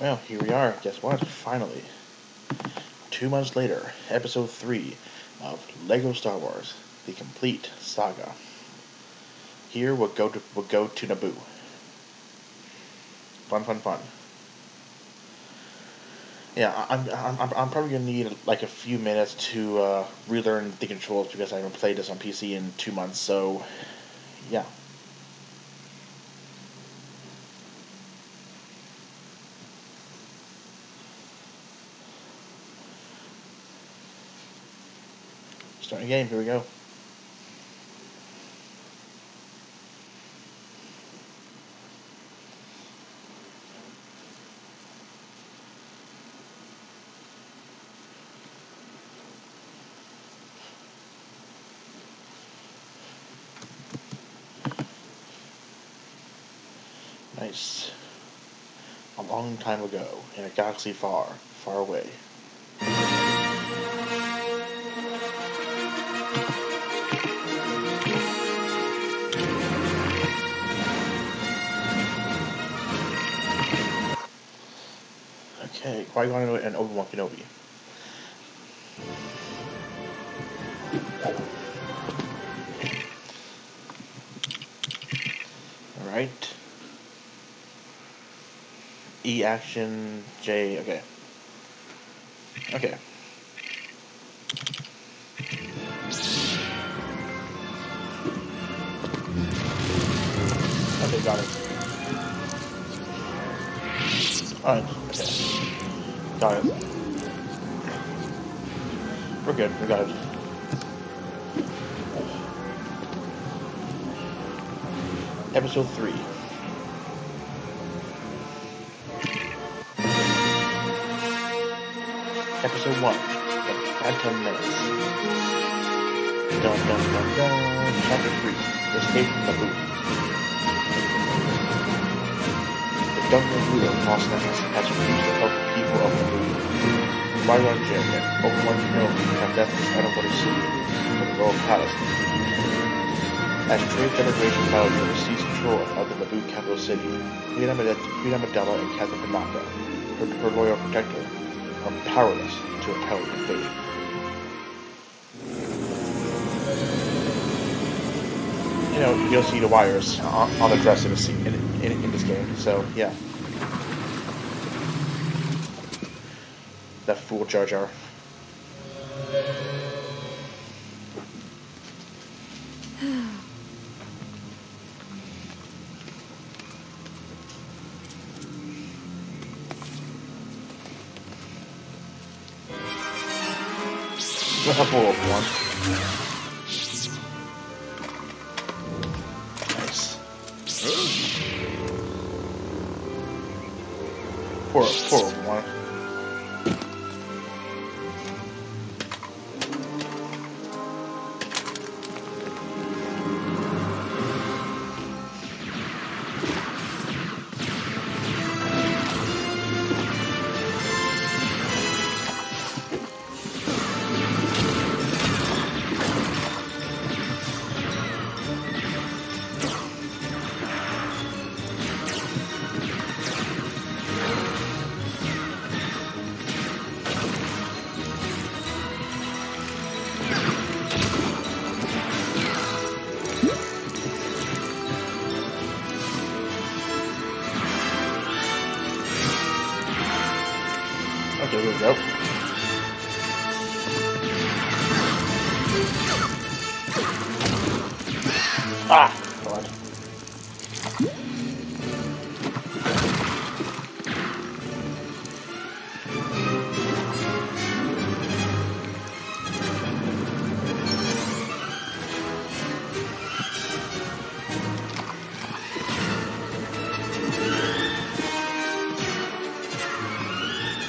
Well, here we are. Guess what? Finally. Two months later, episode 3 of LEGO Star Wars The Complete Saga. Here we'll go to, we'll go to Naboo. Fun, fun, fun. Yeah, I'm, I'm, I'm probably going to need like a few minutes to uh, relearn the controls because I haven't played this on PC in two months, so yeah. Starting game, here we go. Nice. A long time ago, in a galaxy far, far away. Okay, Qui-Gon and Obi-Wan Kenobi. Alright. E action, J, okay. Okay. Okay, got it. Alright, okay. Got it. We're good, we got it. Episode 3. Episode 1. The Phantom Menace. Dun dun dun dun. Chapter 3. Escape from. The Gungan Ruler, Boss Nass, has refused to help the people of Naboo. Qui-Gon Jinn and Obi-Wan Kenobi have left the Underwater City for the Royal Palace. As Trade Federation over seize control of the Naboo capital city, Queen Amidala and Captain Panaka, her, her loyal protector, are powerless to repel the fate. You know, you'll see the wires on, on the dress in this, in, in, in this game, so yeah. That fool Jar Jar. What's up, little one? Poor, poor Ah! God.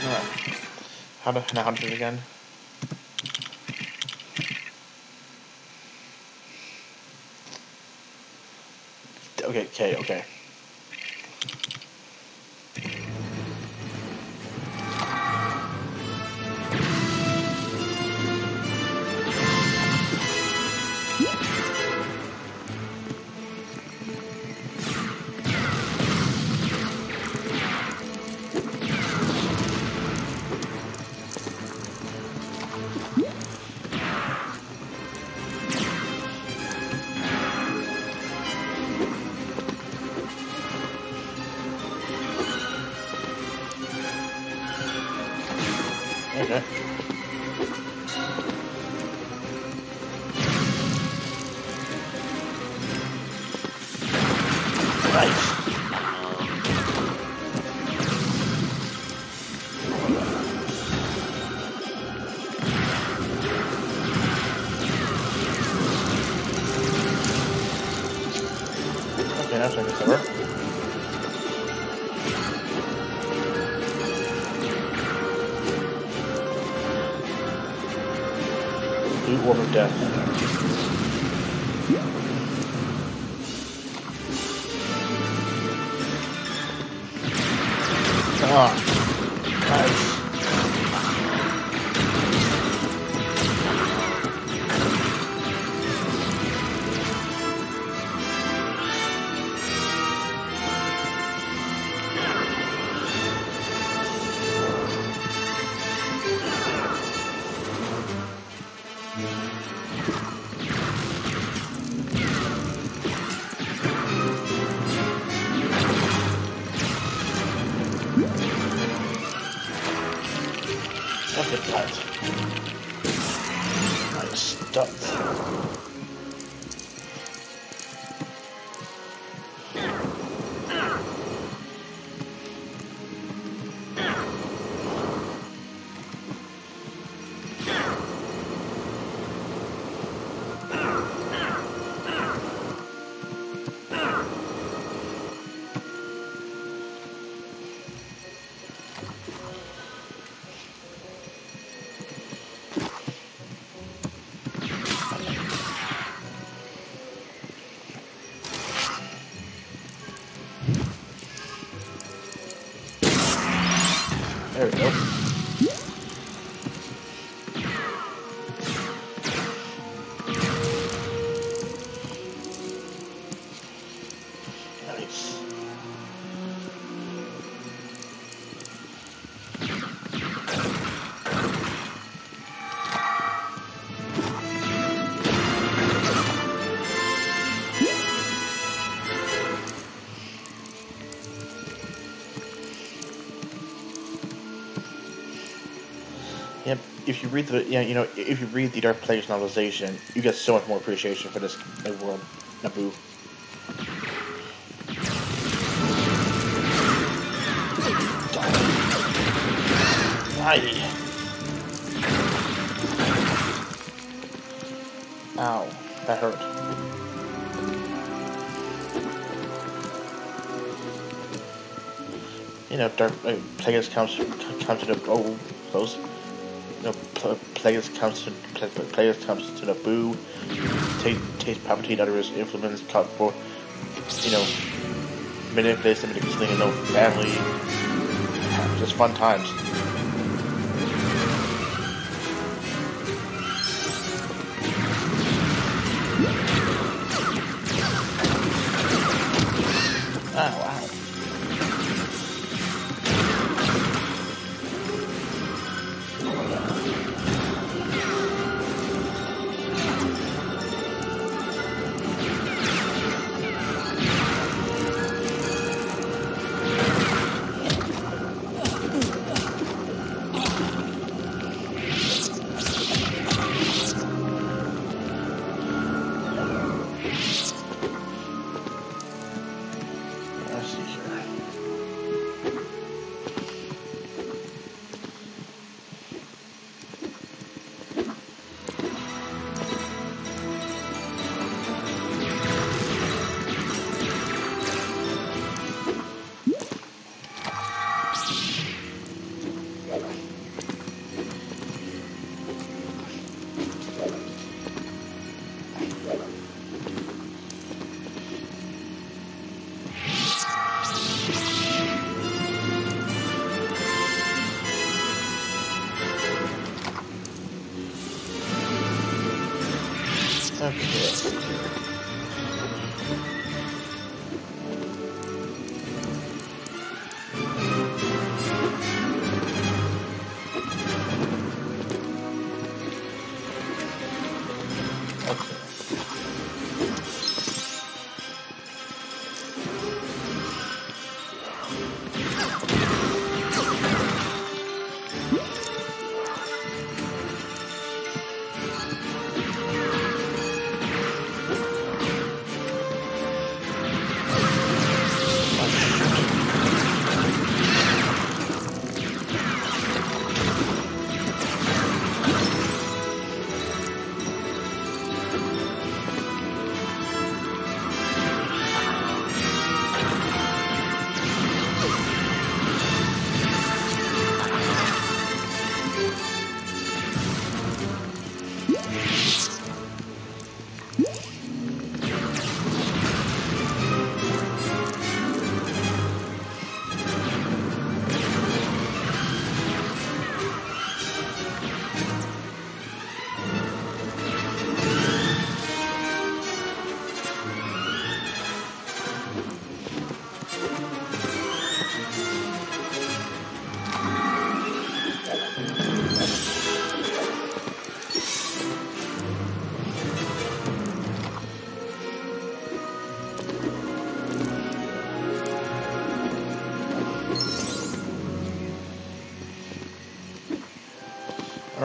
Alright. How to, now how to do it again? Okay, okay, okay. Okay, that's like a. Orb of Death. Ah, There we go. Yep. If you read the, yeah, you know, if you read the Darth Plagueis novelization, you get so much more appreciation for this world, Naboo. Aye. Ow, that hurt. You know, Darth uh, Plagueis comes comes to the oh close. You know, Pl- Plagueis comes to Pl- Plagueis comes to Naboo. Take takes Palpatine under his influence. Caught for you know manipulates him into killing his own family. Just fun times. Okay.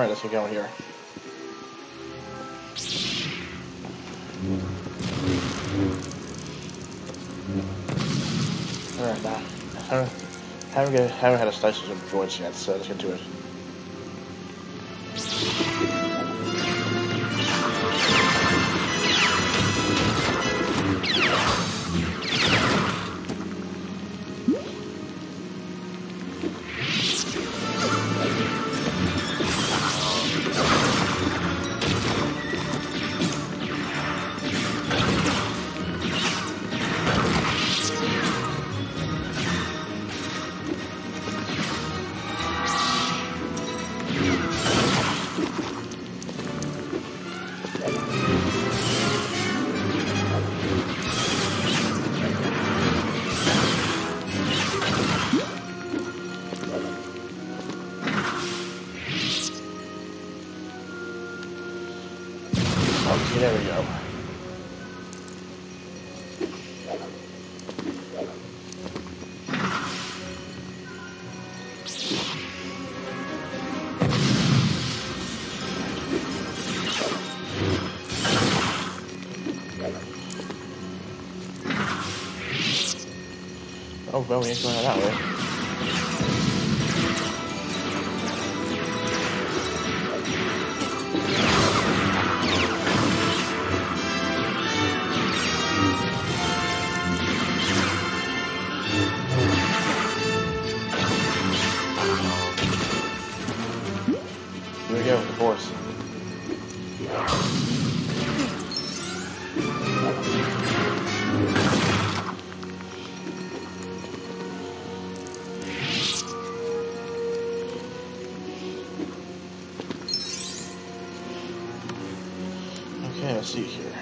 Alright, let's going here. Alright, now, haven't, haven't, haven't had a slice of joints yet, so let's get to it. There we go. Oh, well, we ain't going that way. See here.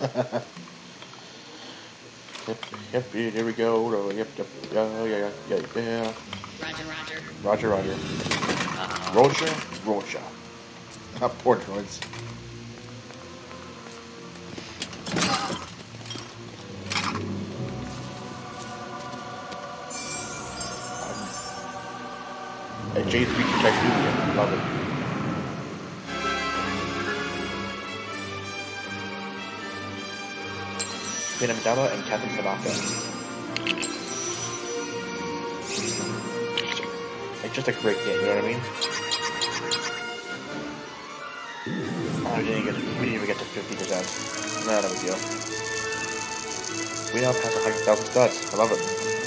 Alright. Yep, yep, here we go. Oh, Yep, yep, yeah, yeah, yeah, yeah. Roger, roger. Roger, Roger. Uh, Roger, Roger. Ah, poor droids. A J3 Typhoon, love it. Queen Amidala and Captain Panaka. Like just a great game, you know what I mean? Oh, we didn't get we didn't even get to fifty percent. No, big deal. We now hundred thousand studs. I love it.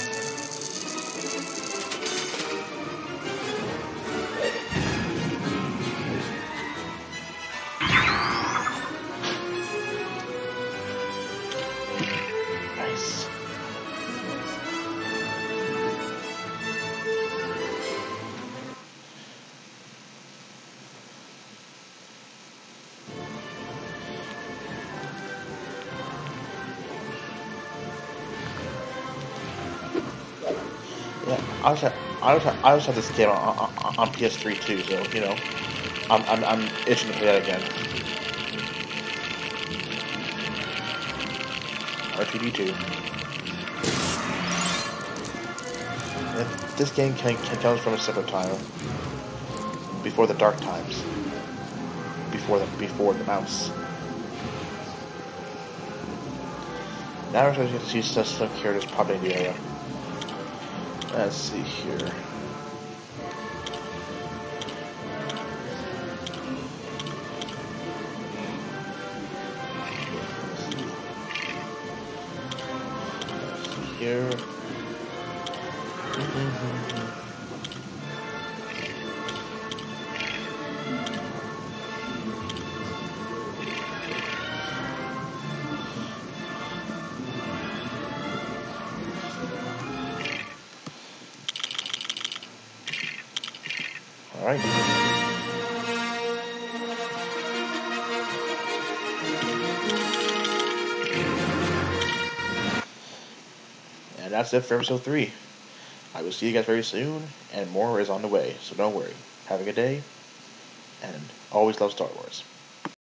Yeah, I also, I also, I also have this game on, on, on PS3 too, so you know, I'm, I'm, I'm itching to play that again. RPG two. Yeah, This game can, can comes from a separate time, before the dark times, before the before the mouse. Now we're going to see some characters popping in the area. Let's see here. Right. And that's it for episode three. I will see you guys very soon, and more is on the way, so don't worry. Have a good day, and always love Star Wars.